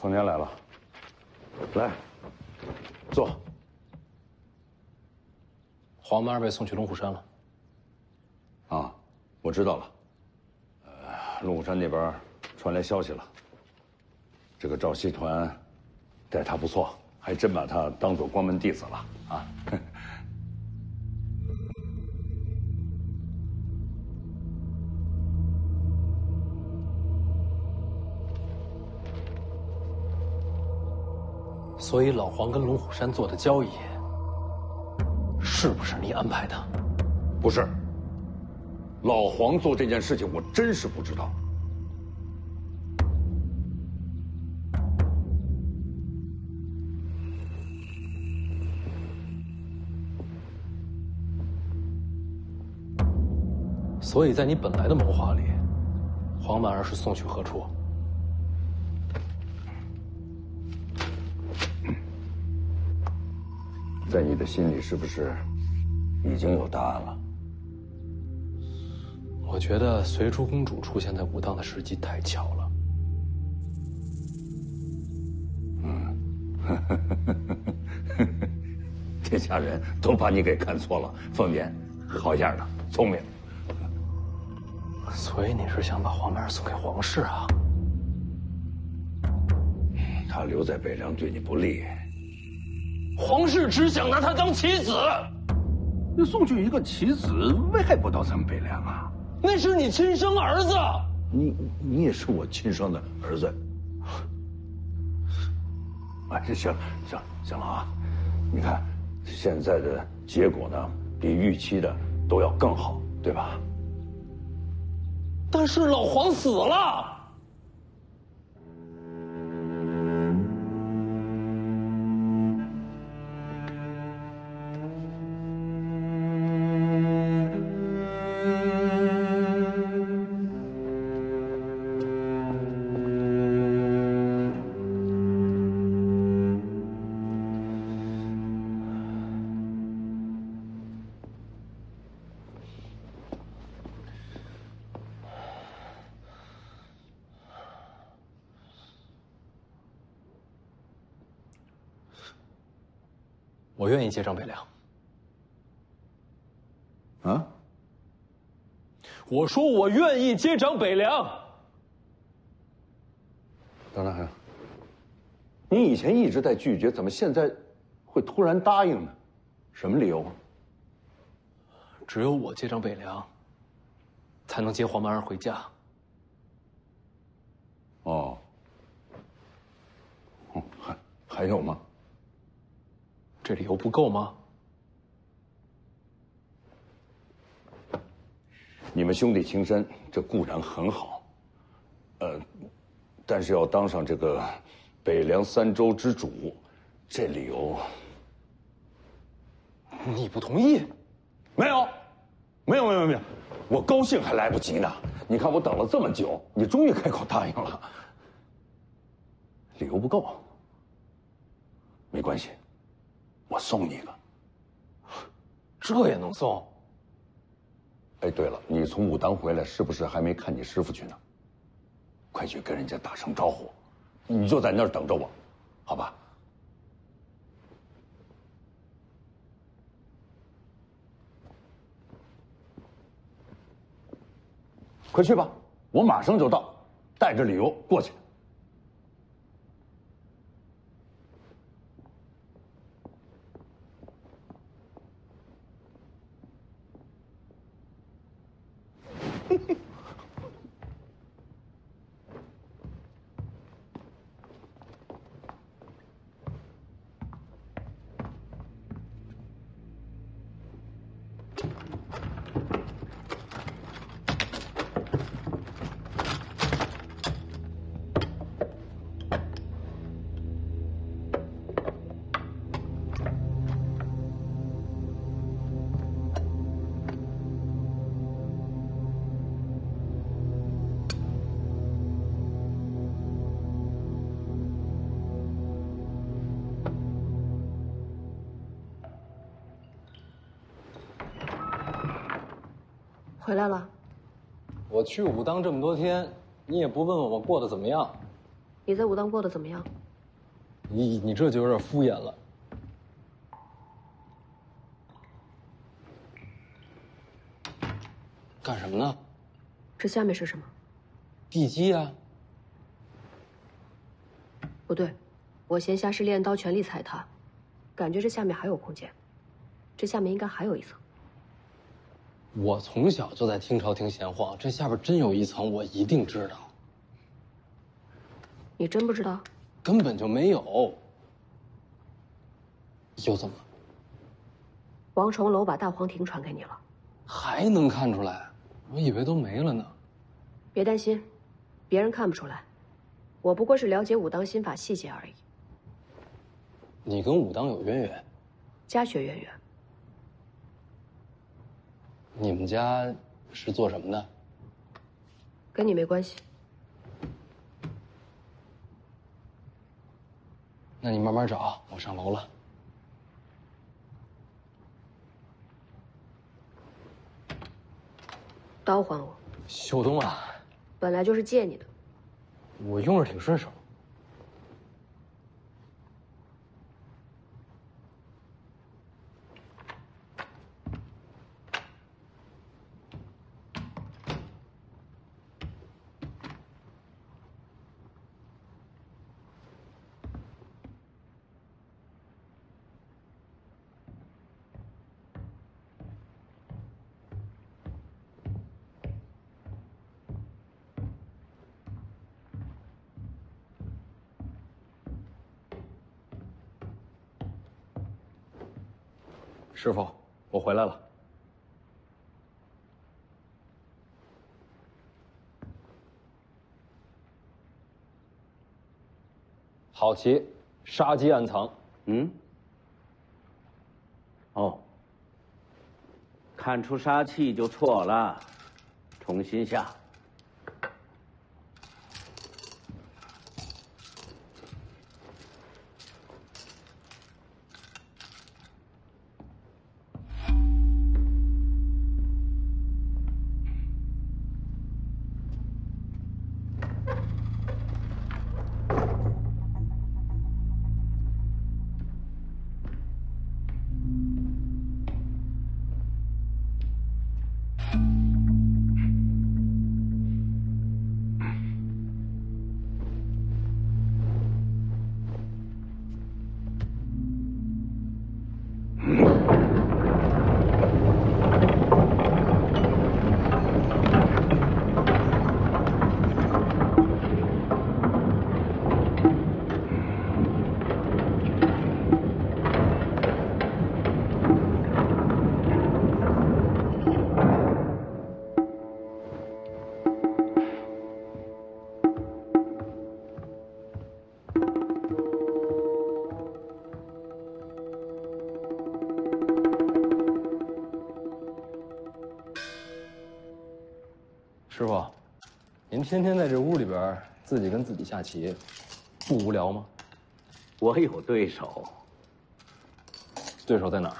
凤年来了，来，坐。黄满儿被送去龙虎山了。啊，我知道了。呃，龙虎山那边传来消息了。这个赵西团待他不错，还真把他当做关门弟子了啊。所以老黄跟龙虎山做的交易，是不是你安排的？不是。老黄做这件事情，我真是不知道。所以在你本来的谋划里，黄满儿是送去何处？在你的心里，是不是已经有答案了？我觉得随珠公主出现在武当的时机太巧了。嗯，天下人都把你给看错了，凤年，好样的，聪明。所以你是想把黄满儿送给皇室啊？他留在北凉对你不利。皇室只想拿他当棋子，你送去一个棋子，危害不到咱们北凉啊。那是你亲生儿子，你你也是我亲生的儿子。哎，这行行行了啊！你看，现在的结果呢，比预期的都要更好，对吧？但是老黄死了。我愿意接张北凉。啊？我说我愿意接张北凉。张大海，你以前一直在拒绝，怎么现在会突然答应呢？什么理由？只有我接张北凉，才能接黄曼儿回家。哦。还还有吗？这理由不够吗？你们兄弟情深，这固然很好，呃，但是要当上这个北凉三州之主，这理由你不同意？没有，没有，没有，没有，我高兴还来不及呢。你看我等了这么久，你终于开口答应了。理由不够，没关系。我送你一个，这也能送？哎，对了，你从武当回来，是不是还没看你师傅去呢？快去跟人家打声招呼，你就在那儿等着我，好吧？快去吧，我马上就到，带着理由过去。回来了，我去武当这么多天，你也不问问我过得怎么样？你在武当过得怎么样？你你这就有点敷衍了。干什么呢？这下面是什么？地基啊。不对，我闲暇时练刀，全力踩踏，感觉这下面还有空间。这下面应该还有一层。我从小就在听朝廷闲话，这下边真有一层，我一定知道。你真不知道？根本就没有。又怎么？王重楼把大黄庭传给你了。还能看出来？我以为都没了呢。别担心，别人看不出来，我不过是了解武当心法细节而已。你跟武当有渊源？家学渊源。你们家是做什么的？跟你没关系。那你慢慢找，我上楼了。刀还我。秀东啊，本来就是借你的。我用着挺顺手。师傅，我回来了。好棋，杀机暗藏。嗯。哦。看出杀气就错了，重新下。您天天在这屋里边自己跟自己下棋，不无聊吗？我有对手。对手在哪儿？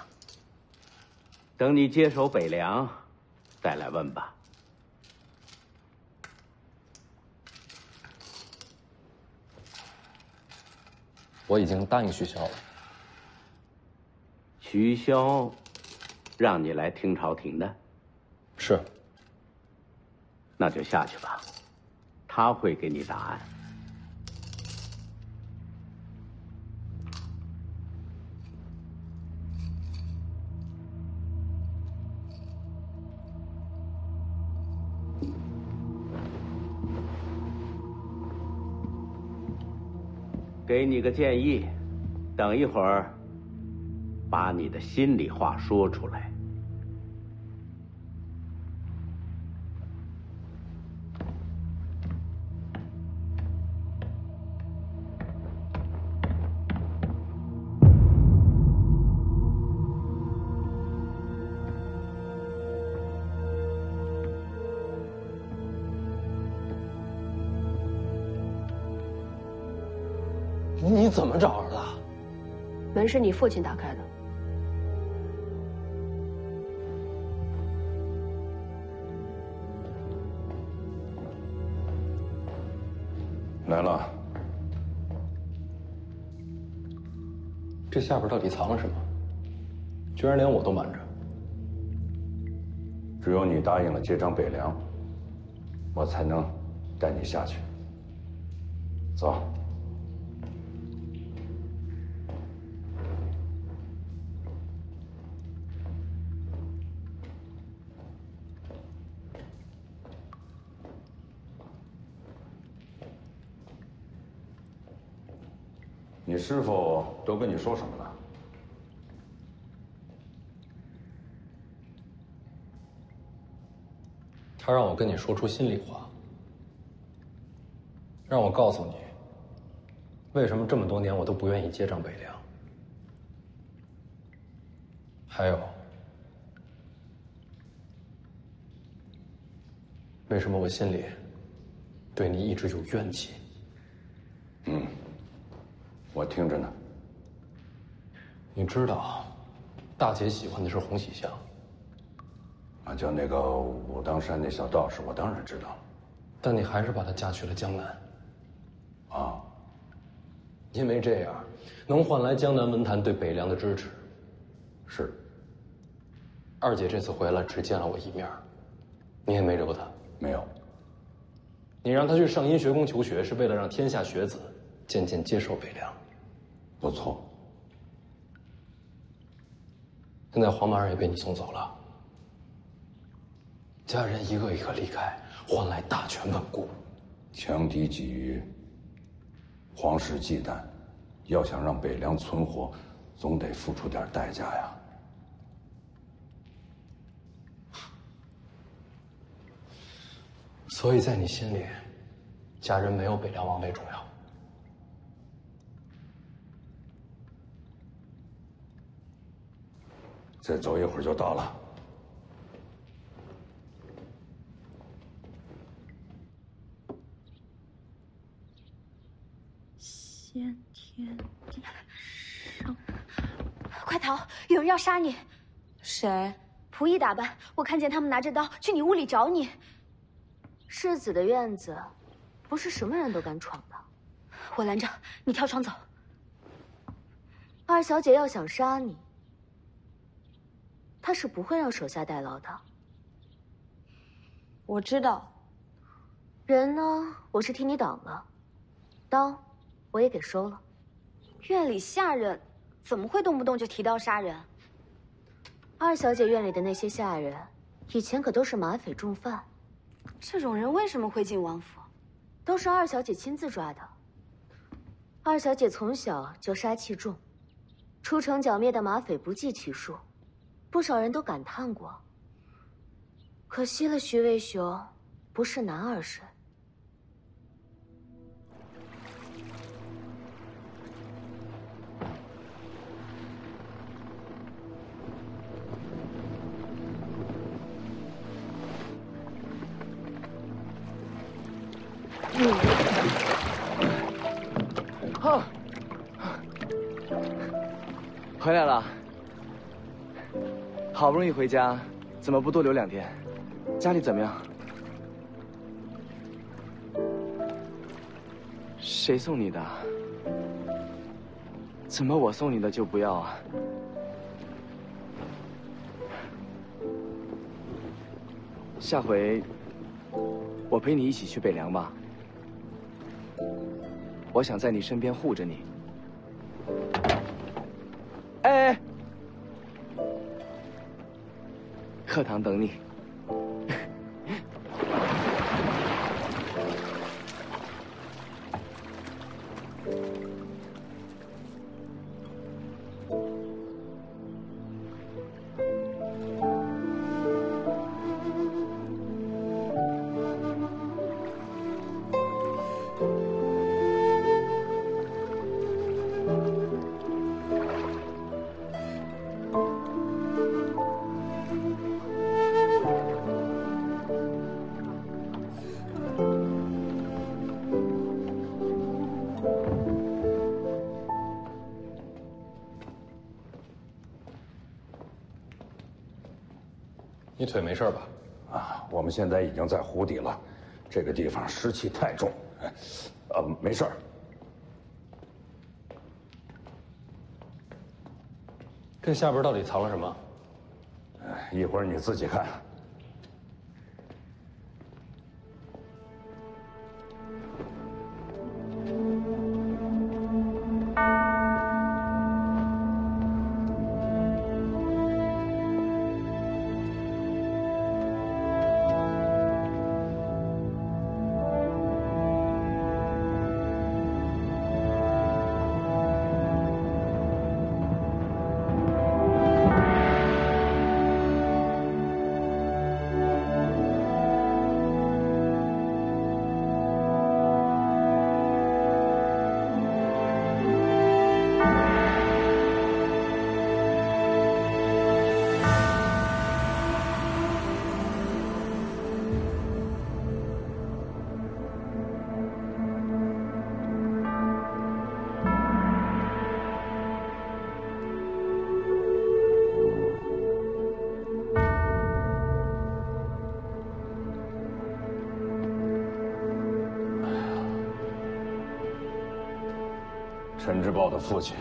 等你接手北凉，再来问吧。我已经答应徐骁了。徐骁，让你来听朝廷的。是。那就下去吧，他会给你答案。给你个建议，等一会儿，把你的心里话说出来。怎么找着的？门是你父亲打开的。来了，这下边到底藏了什么？居然连我都瞒着。只有你答应了接张北良，我才能带你下去。走。师傅都跟你说什么了？他让我跟你说出心里话，让我告诉你，为什么这么多年我都不愿意接掌北凉。还有，为什么我心里对你一直有怨气？嗯。我听着呢。你知道，大姐喜欢的是洪喜相。啊，就那个武当山那小道士，我当然知道。但你还是把她嫁去了江南。啊。因为这样，能换来江南文坛对北凉的支持。是。二姐这次回来只见了我一面，你也没留她。没有。你让她去上阴学宫求学，是为了让天下学子渐渐接受北凉。不错。现在黄马儿也被你送走了，家人一个一个离开，换来大权稳固。强敌觊觎，皇室忌惮，要想让北凉存活，总得付出点代价呀。所以在你心里，家人没有北凉王位重要。再走一会儿就到了。先天地圣，快逃！有人要杀你。谁？仆役打扮，我看见他们拿着刀去你屋里找你。世子的院子，不是什么人都敢闯的。我拦着你，跳窗走。二小姐要想杀你。他是不会让手下代劳的。我知道。人呢？我是替你挡了，刀我也给收了。院里下人怎么会动不动就提刀杀人？二小姐院里的那些下人，以前可都是马匪重犯。这种人为什么会进王府？都是二小姐亲自抓的。二小姐从小就杀气重，出城剿灭的马匪不计其数。不少人都感叹过，可惜了徐渭雄，不是男儿身。嗯，啊，回来了。好不容易回家，怎么不多留两天？家里怎么样？谁送你的？怎么我送你的就不要啊？下回我陪你一起去北凉吧。我想在你身边护着你。哎。课堂等你。腿没事吧？啊，我们现在已经在湖底了，这个地方湿气太重，呃，没事儿。这下边到底藏了什么？一会儿你自己看。我的父亲。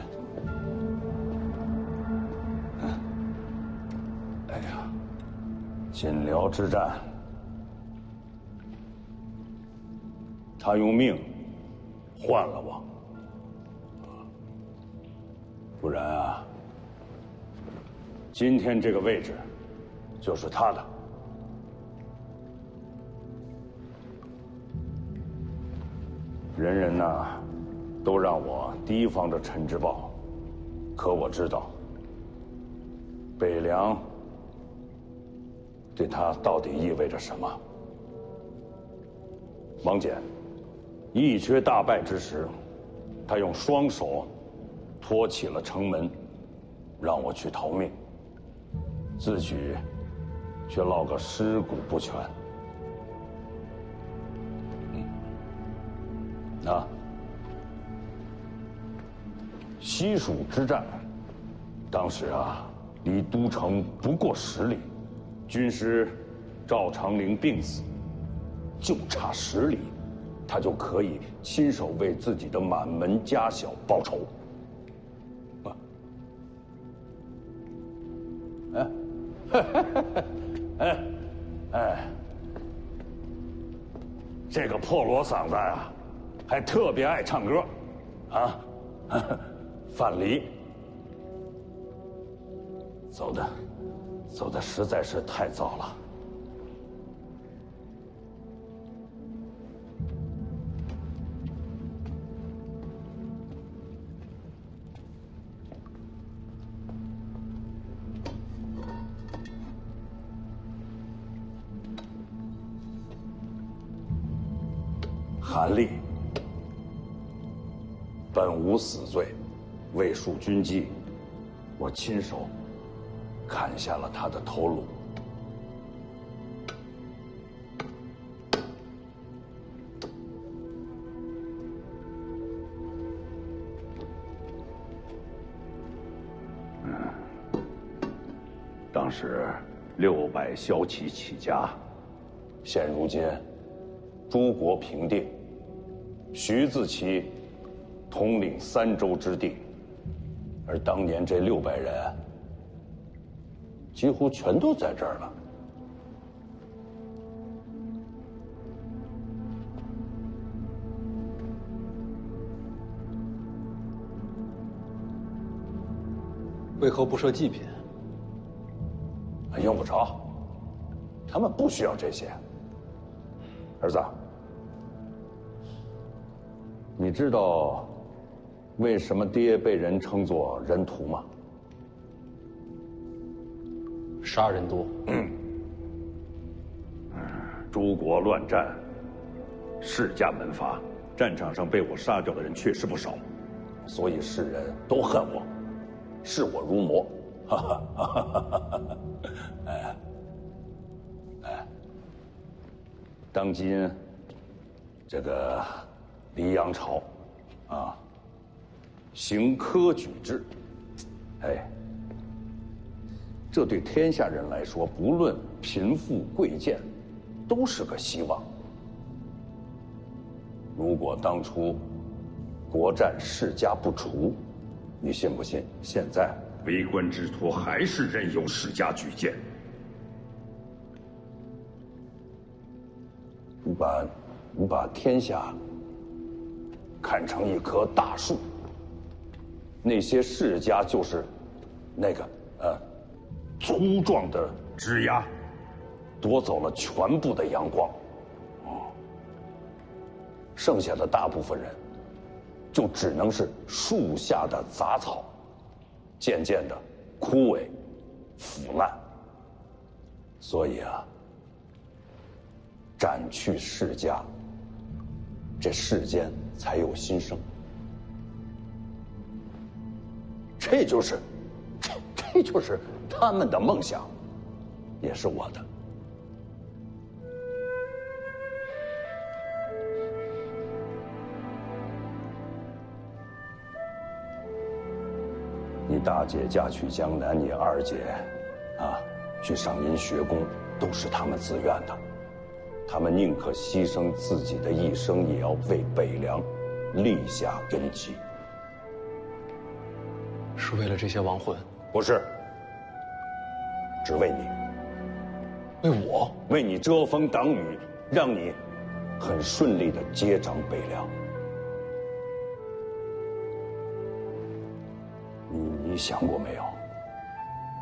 哎呀，锦辽之战，他用命换了我，不然啊，今天这个位置就是他的。人人呐。都让我提防着陈之豹，可我知道，北凉对他到底意味着什么。王翦一缺大败之时，他用双手托起了城门，让我去逃命，自己却落个尸骨不全。啊。西蜀之战，当时啊，离都城不过十里，军师赵长林病死，就差十里，他就可以亲手为自己的满门家小报仇。啊，哎，哎，哎，这个破锣嗓子啊，还特别爱唱歌，啊。范蠡走的，走的实在是太早了。韩立本无死罪。为树军纪，我亲手砍下了他的头颅。当时六百骁骑起家，现如今诸国平定，徐自齐统领三州之地。而当年这六百人，几乎全都在这儿了。为何不设祭品？用不着，他们不需要这些。儿子，你知道？为什么爹被人称作人屠吗？杀人多。嗯。诸国乱战，世家门阀，战场上被我杀掉的人确实不少，所以世人都恨我，视我如魔。哈哈哈哈哈哈！哎，哎，当今这个黎阳朝，啊。行科举制，哎，这对天下人来说，不论贫富贵贱，都是个希望。如果当初国战世家不除，你信不信？现在为官之徒还是任由世家举荐。你把，你把天下看成一棵大树，那些世家就是那个呃粗壮的枝丫，夺走了全部的阳光。剩下的大部分人，就只能是树下的杂草，渐渐的枯萎、腐烂。所以啊。斩去世家，这世间才有新生。这就是，这这就是他们的梦想，也是我的。你大姐嫁去江南，你二姐，啊，去上音学宫，都是他们自愿的。他们宁可牺牲自己的一生，也要为北凉立下根基。是为了这些亡魂？不是，只为你。为我？为你遮风挡雨，让你很顺利的接掌北凉。你你想过没有？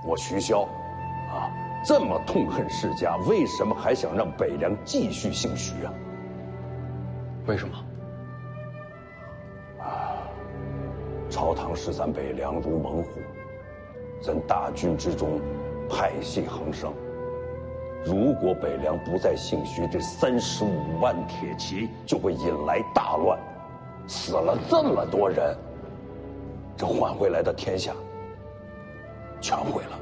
我徐骁，啊。这么痛恨世家，为什么还想让北凉继续姓徐啊？为什么？朝堂视咱北凉如猛虎，咱大军之中派系横生。如果北凉不再姓徐，这三十五万铁骑就会引来大乱，死了这么多人，这换回来的天下全毁了。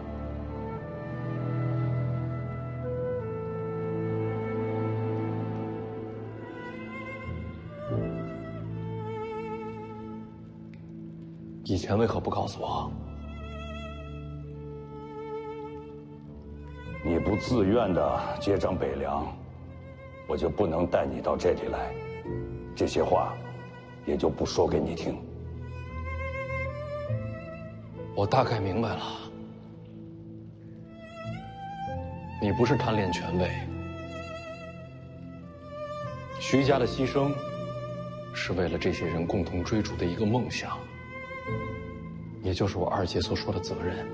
以前为何不告诉我？你不自愿的接掌北凉，我就不能带你到这里来，这些话也就不说给你听。我大概明白了，你不是贪恋权位，徐家的牺牲是为了这些人共同追逐的一个梦想。也就是我二姐所说的责任，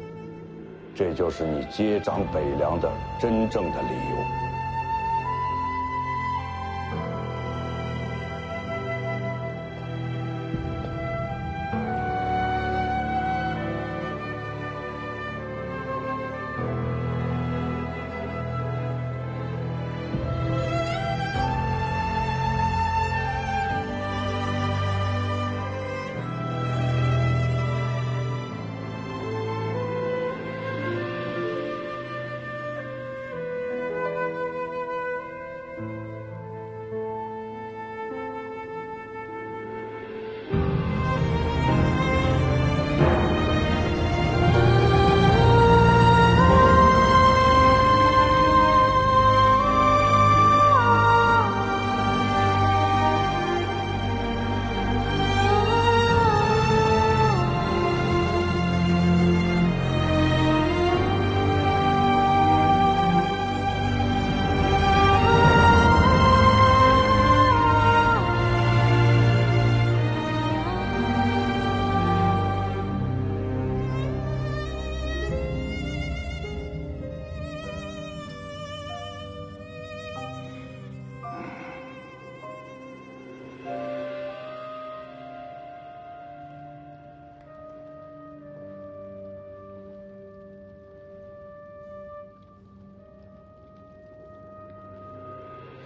这就是你接掌北凉的真正的理由。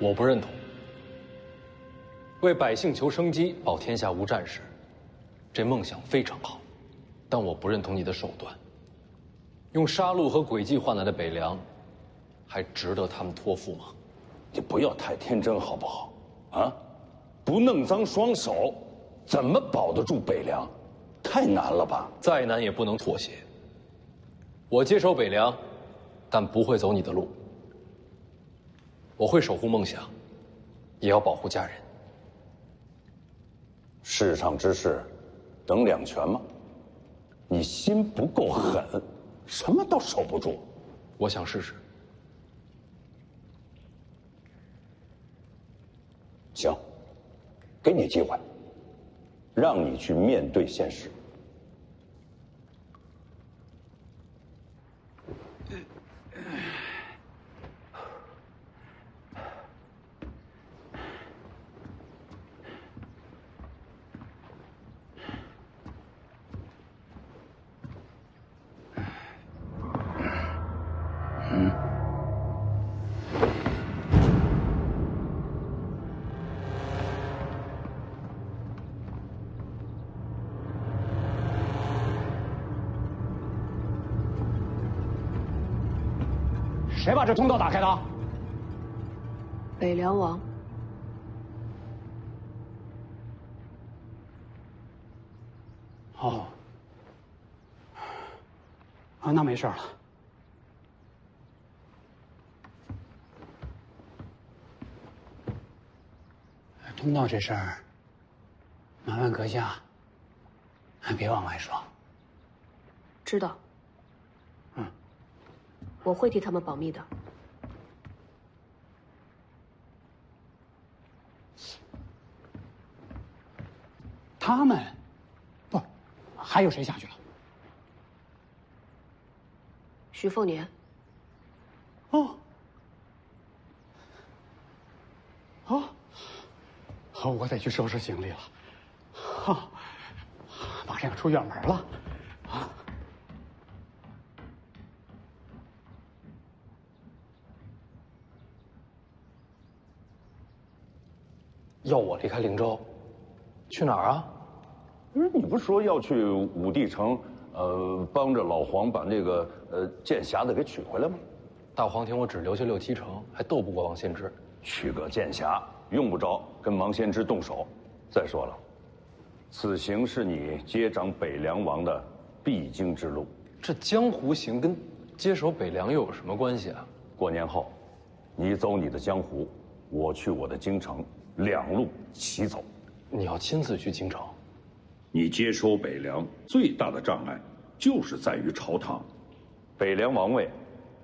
我不认同。为百姓求生机，保天下无战事，这梦想非常好，但我不认同你的手段。用杀戮和诡计换来的北凉，还值得他们托付吗？你不要太天真好不好？啊，不弄脏双手，怎么保得住北凉？太难了吧？再难也不能妥协。我接手北凉，但不会走你的路。我会守护梦想，也要保护家人。世上之事，等两全吗？你心不够狠，什么都守不住。我想试试。行，给你机会，让你去面对现实。谁把这通道打开的？北凉王。哦，啊，那没事了。通道这事儿，麻烦阁下别往外说。知道。嗯，我会替他们保密的。他们，不，还有谁下去了？徐凤年。哦，哦，好，我得去收拾行李了。哈，马上要出远门了。要我离开灵州，去哪儿啊？不是你不是说要去武帝城，呃，帮着老黄把那个呃剑匣子给取回来吗？大黄庭我只留下六七成，还斗不过王先知。取个剑匣用不着跟王先知动手。再说了，此行是你接掌北凉王的必经之路。这江湖行跟接手北凉又有什么关系啊？过年后，你走你的江湖，我去我的京城，两路齐走。你要亲自去京城？你接收北凉最大的障碍，就是在于朝堂。北凉王位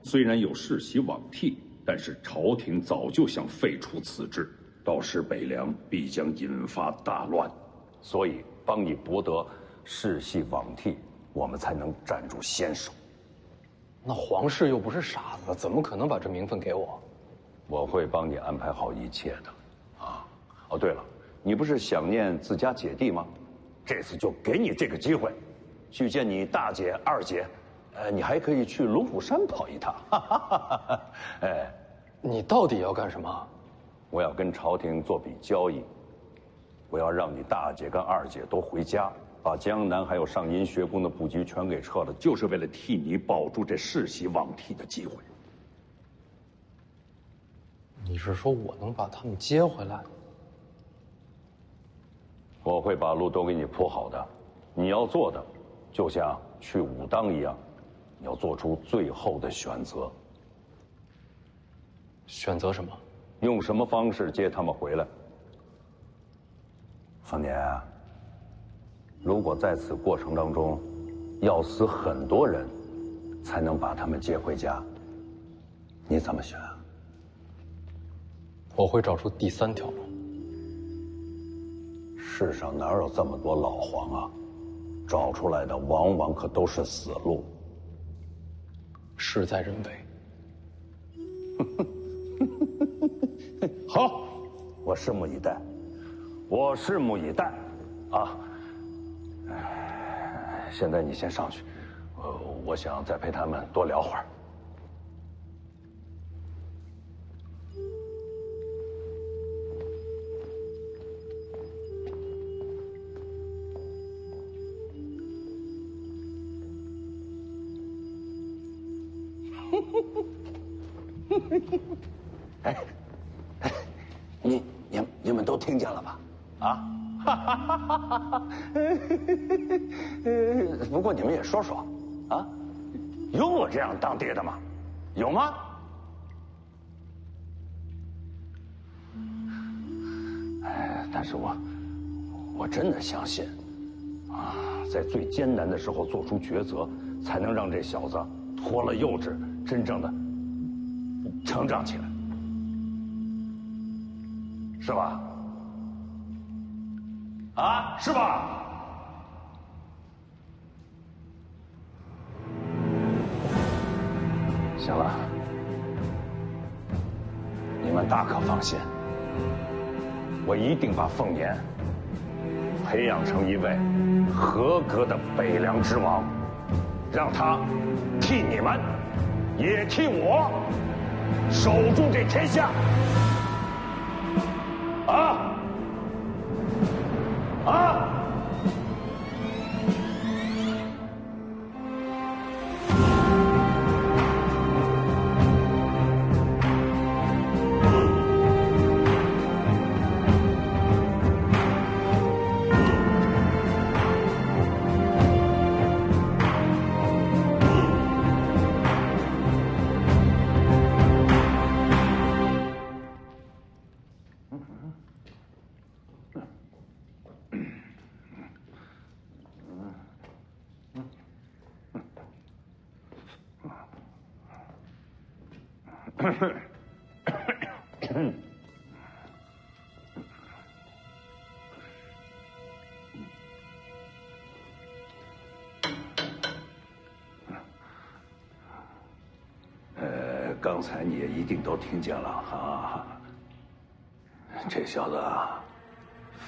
虽然有世袭罔替，但是朝廷早就想废除此制，到时北凉必将引发大乱。所以帮你博得世袭罔替，我们才能占住先手。那皇室又不是傻子，怎么可能把这名分给我？我会帮你安排好一切的。啊，哦对了，你不是想念自家姐弟吗？这次就给你这个机会，去见你大姐、二姐，呃，你还可以去龙虎山跑一趟。哈哈哈哎，你到底要干什么？我要跟朝廷做笔交易，我要让你大姐跟二姐都回家，把江南还有上阴学宫的布局全给撤了，就是为了替你保住这世袭罔替的机会。你是说我能把他们接回来？我会把路都给你铺好的，你要做的，就像去武当一样，你要做出最后的选择。选择什么？用什么方式接他们回来？方年，如果在此过程当中，要死很多人，才能把他们接回家，你怎么选？我会找出第三条路。世上哪有这么多老黄啊？找出来的往往可都是死路。事在人为。好，我拭目以待。我拭目以待，啊！现在你先上去，呃，我想再陪他们多聊会儿。哎，你、你、你们都听见了吧？啊！哈哈哈哈不过你们也说说，啊，有我这样当爹的吗？有吗？哎，但是我，我真的相信，啊，在最艰难的时候做出抉择，才能让这小子脱了幼稚，真正的成长起来，是吧？啊，是吧？行了，你们大可放心，我一定把凤年培养成一位合格的北凉之王，让他替你们，也替我守住这天下。刚才你也一定都听见了啊！这小子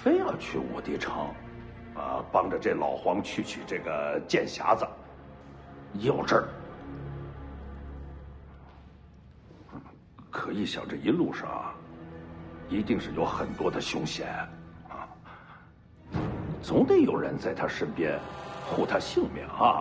非要去武帝城，啊，帮着这老黄去取这个剑匣子，幼稚。可一想这一路上，一定是有很多的凶险啊，总得有人在他身边护他性命啊。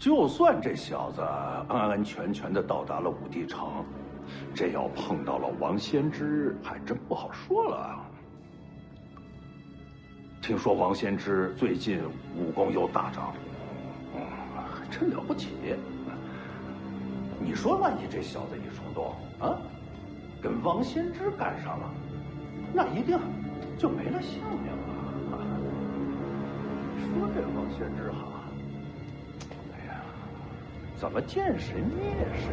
就算这小子安安全全的到达了武帝城，这要碰到了王先知，还真不好说了。听说王先知最近武功又大涨，嗯，还真了不起。你说，万一这小子一冲动啊，跟王先知干上了，那一定就没了性命了。说这王先知哈。怎么见谁灭谁？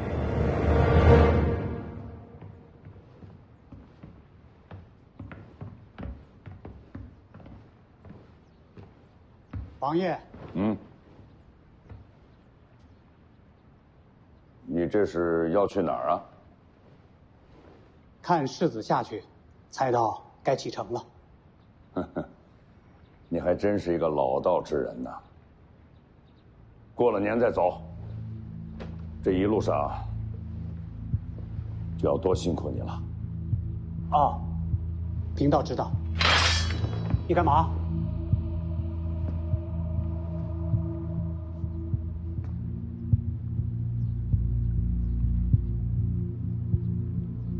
王爷，嗯，你这是要去哪儿啊？看世子下去，猜到该启程了。呵呵，你还真是一个老道之人呐。过了年再走。这一路上就要多辛苦你了。啊，贫道知道。你干嘛？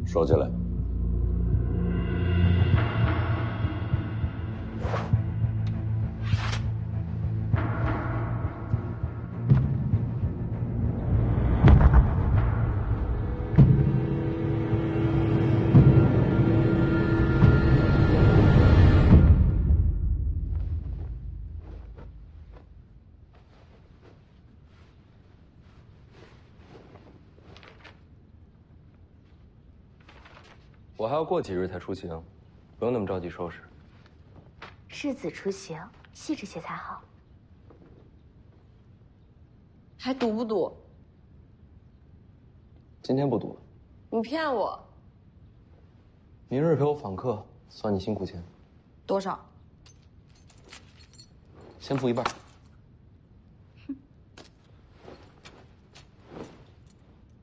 收起来。我还要过几日才出行，不用那么着急收拾。世子出行，细致些才好。还赌不赌？今天不赌了。你骗我！明日陪我访客，算你辛苦钱。多少？先付一半。哼！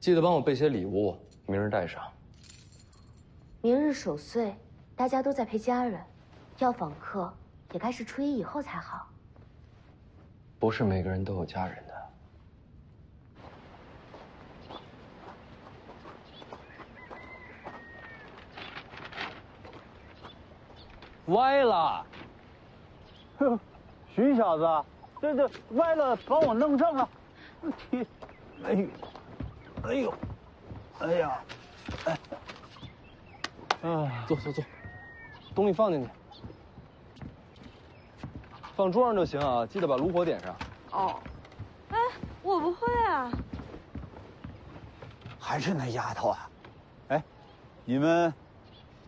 记得帮我备些礼物，明日带上。明日守岁，大家都在陪家人，要访客也该是初一以后才好。不是每个人都有家人的。歪了。哼徐小子，这这歪了，帮我弄正了。天，哎呦，哎呦，哎呀，哎，啊，坐坐坐，东西放进去，放桌上就行啊，记得把炉火点上。哦，哎，我不会啊。还是那丫头啊，哎，你们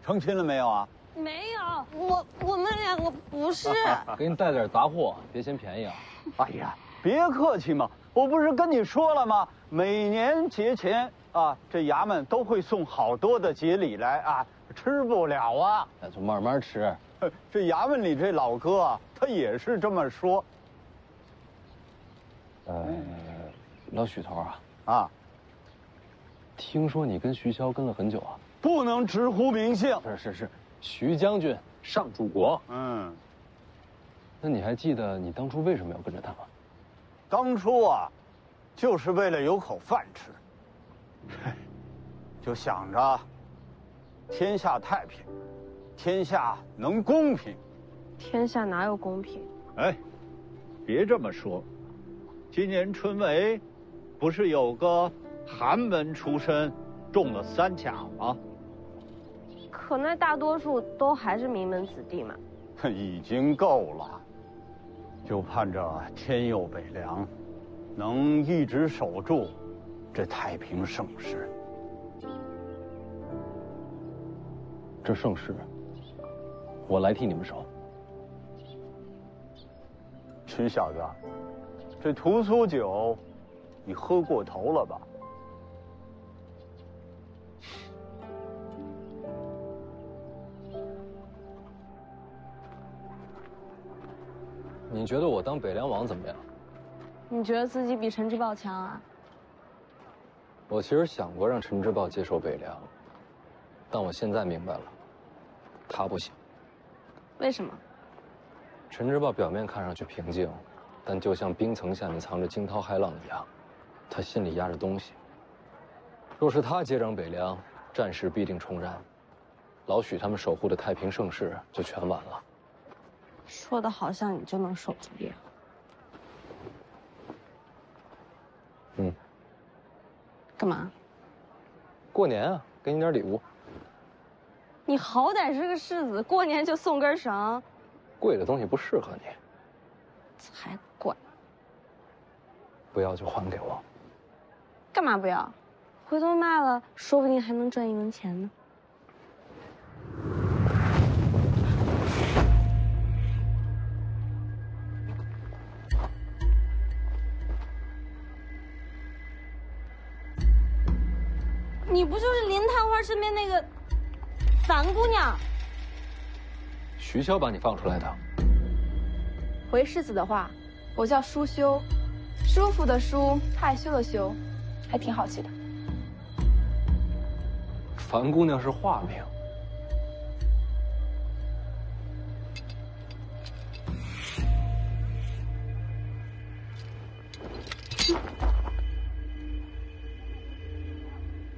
成亲了没有啊？没有，我我们两个不是。给你带点杂货，别嫌便宜啊。哎呀，别客气嘛，我不是跟你说了吗？每年节前啊，这衙门都会送好多的节礼来啊，吃不了啊。那就慢慢吃。这衙门里这老哥啊，他也是这么说。呃，老许头啊，啊，听说你跟徐骁跟了很久啊？不能直呼名姓。是是是，徐将军上柱国。嗯，那你还记得你当初为什么要跟着他吗？当初啊，就是为了有口饭吃，就想着天下太平，天下能公平。天下哪有公平？哎，别这么说。今年春闱，不是有个寒门出身中了三甲吗？可那大多数都还是名门子弟嘛。已经够了，就盼着天佑北凉，能一直守住这太平盛世。这盛世，我来替你们守。徐小子，这屠苏酒，你喝过头了吧？你觉得我当北凉王怎么样？你觉得自己比陈之豹强啊？我其实想过让陈之豹接手北凉，但我现在明白了，他不行。为什么？陈之豹表面看上去平静，但就像冰层下面藏着惊涛骇浪一样，他心里压着东西。若是他接掌北凉，战事必定重燃，老许他们守护的太平盛世就全完了。说的好像你就能守住一样。嗯。干嘛？过年啊，给你点礼物。你好歹是个世子，过年就送根绳。贵的东西不适合你。才怪！不要就还给我。干嘛不要？回头卖了，说不定还能赚一文钱呢。你不就是林探花身边那个樊姑娘？徐骁把你放出来的。回世子的话，我叫舒修，舒服的舒，害羞的羞，还挺好记的。樊姑娘是化名。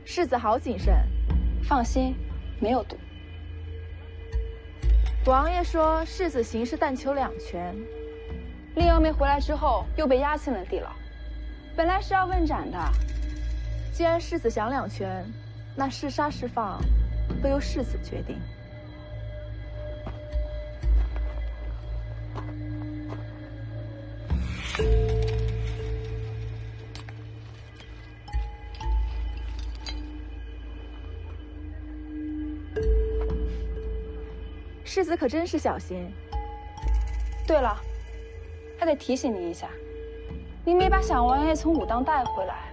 世子好谨慎，放心，没有毒。王爷说世子行事但求两全，令幺妹回来之后又被押进了地牢，本来是要问斩的。既然世子想两全，那是杀是放，都由世子决定。子可真是小心。对了，还得提醒您一下，您没把小王爷从武当带回来，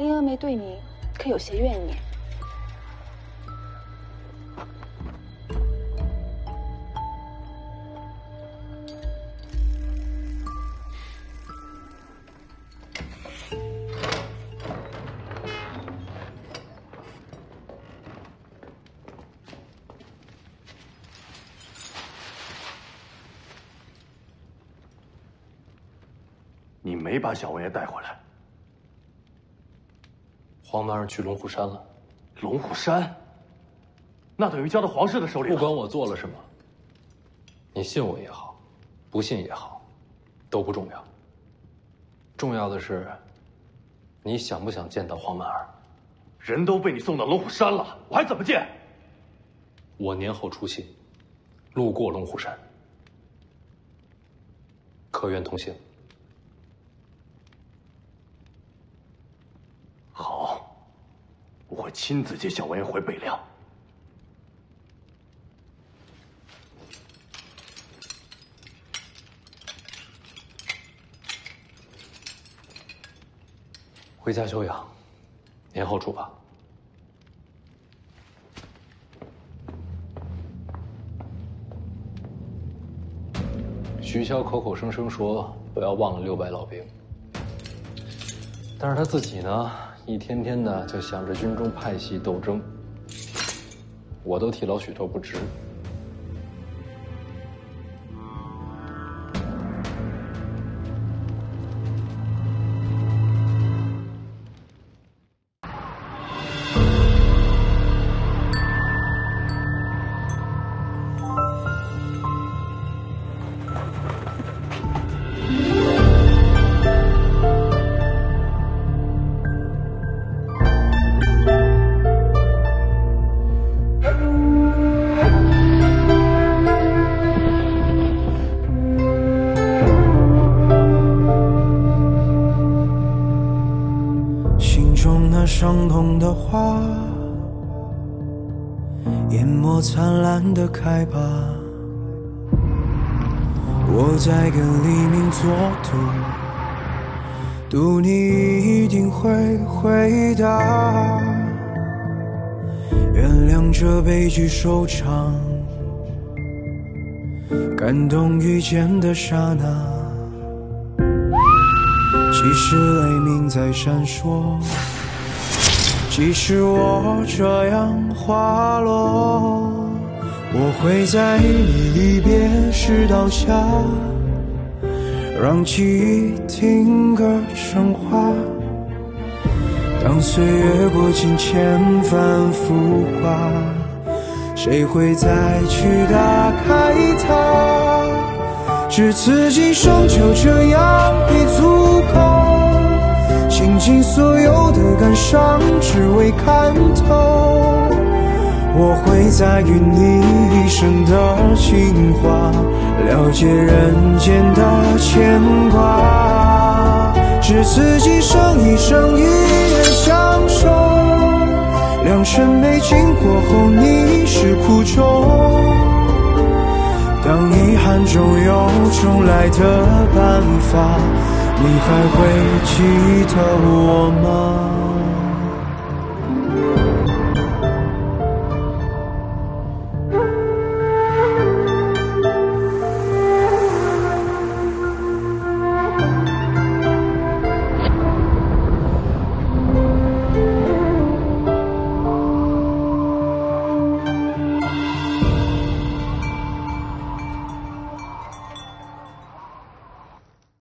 林峨眉对你可有些怨念。把小王爷带回来。皇马上去龙虎山了。龙虎山，那等于交到皇室的手里不管我做了什么，你信我也好，不信也好，都不重要。重要的是，你想不想见到黄满儿？人都被你送到龙虎山了，我还怎么见？我年后出行，路过龙虎山，可愿同行？好，我会亲自接小王爷回北凉。回家休养，年后出发。徐骁口口声声说不要忘了六百老兵，但是他自己呢，一天天的就想着军中派系斗争，我都替老许头不值。刹那。即使雷鸣在闪烁，即使我这样滑落，我会在你离别时倒下，让记忆定格成画。当岁月过境迁反复化，谁会再去打开它？只此今生就这样已足够，倾尽所有的感伤，只为看透。我会在与你一生的情话，了解人间的牵挂。只此今生一生一人相守，良辰美景过后，你是苦衷。当遗憾中有重来的办法，你还会记得我吗？